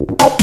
Oh.